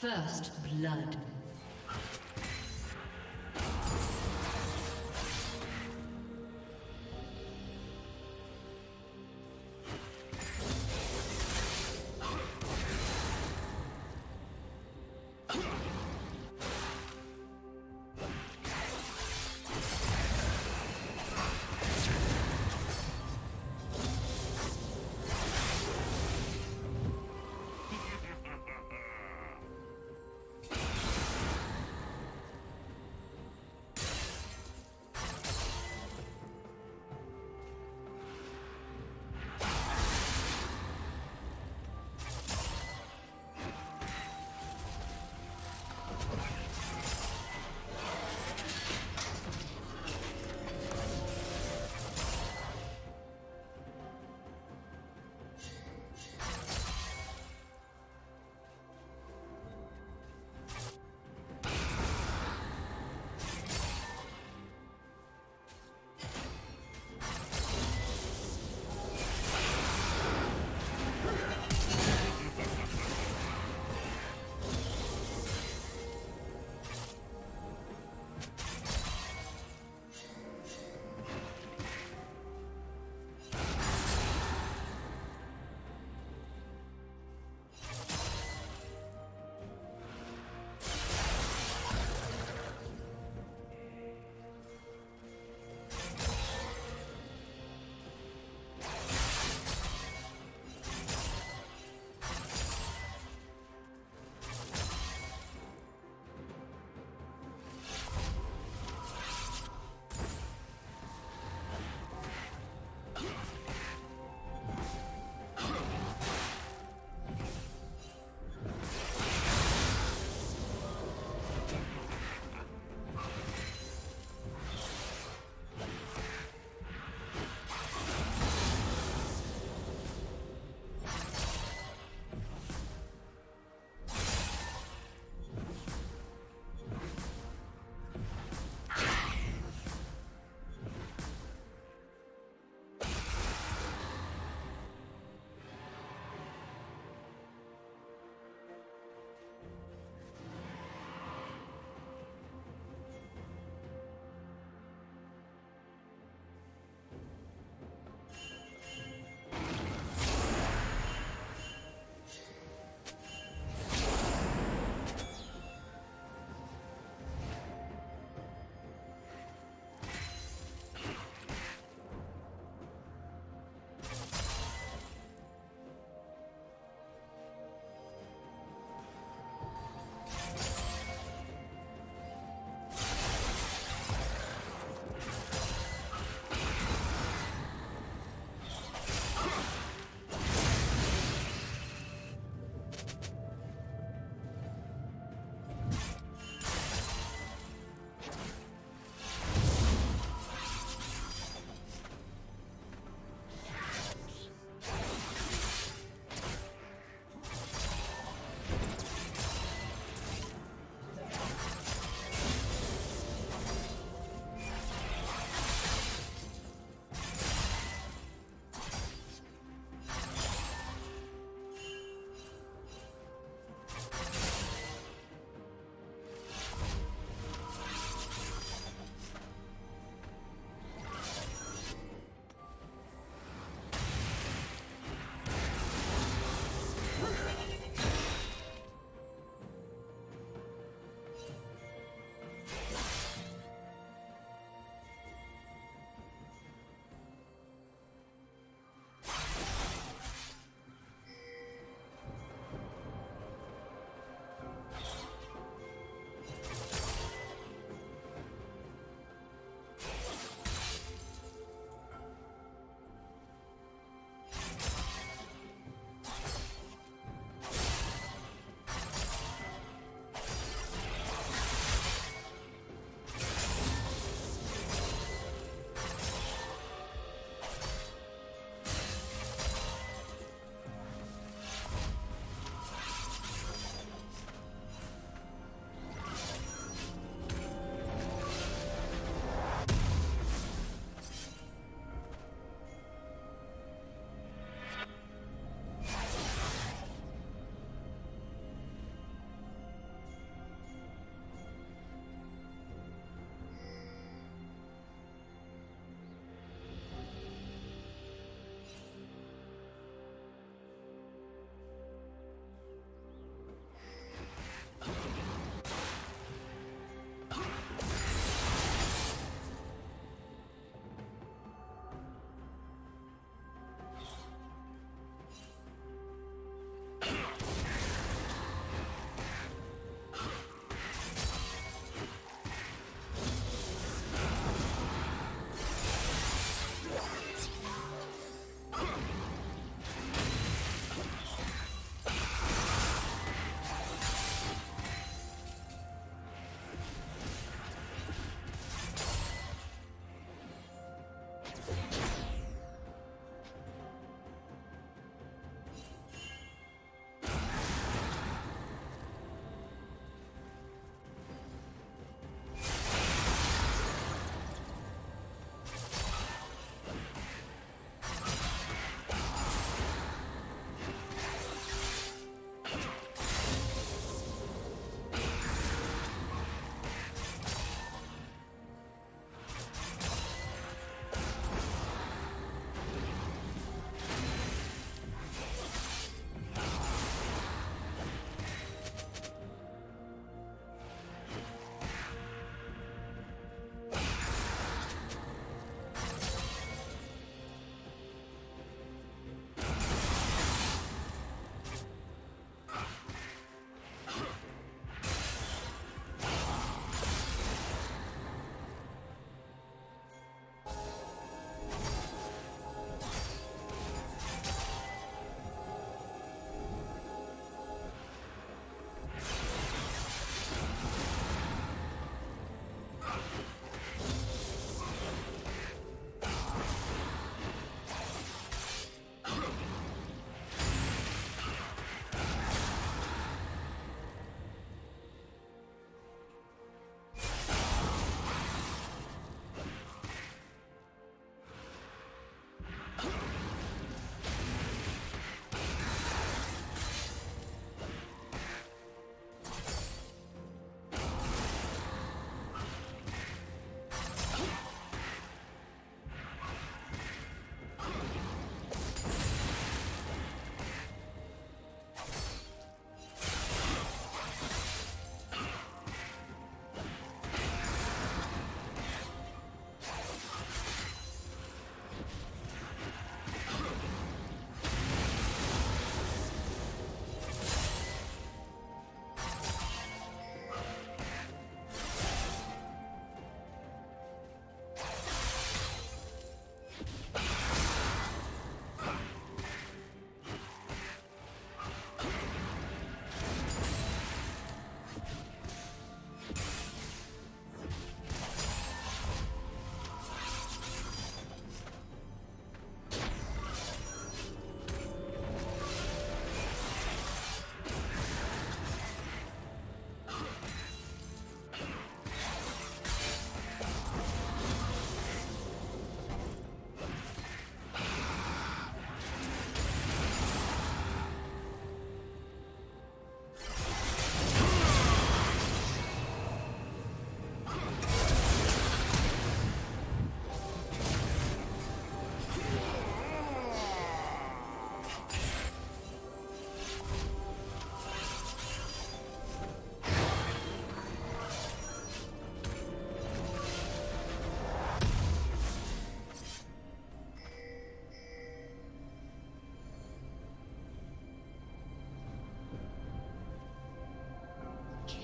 First blood.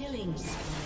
Killing spree.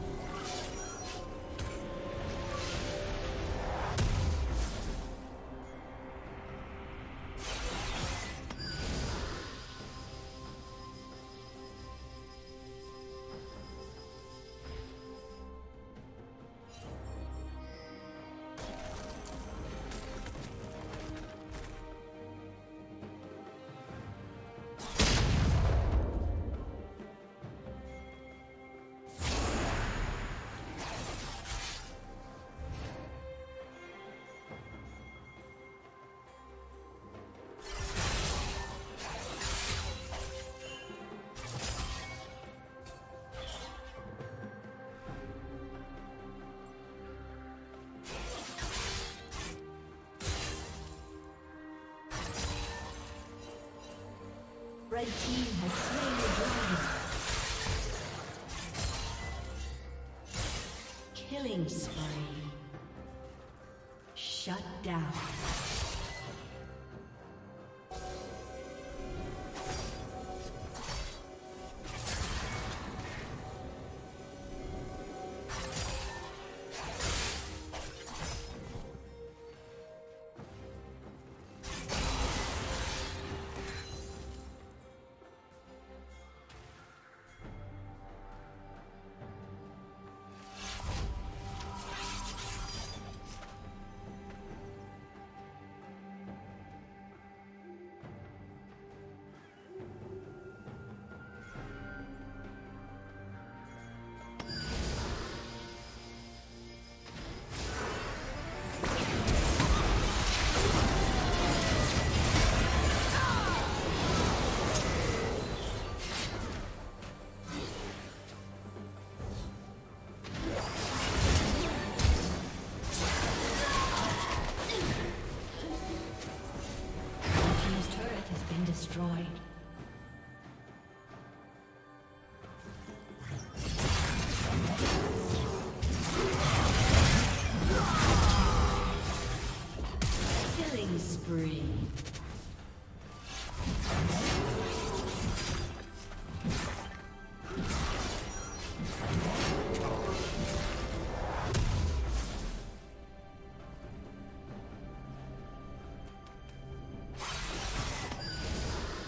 Red team has slain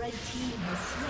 Red team has slain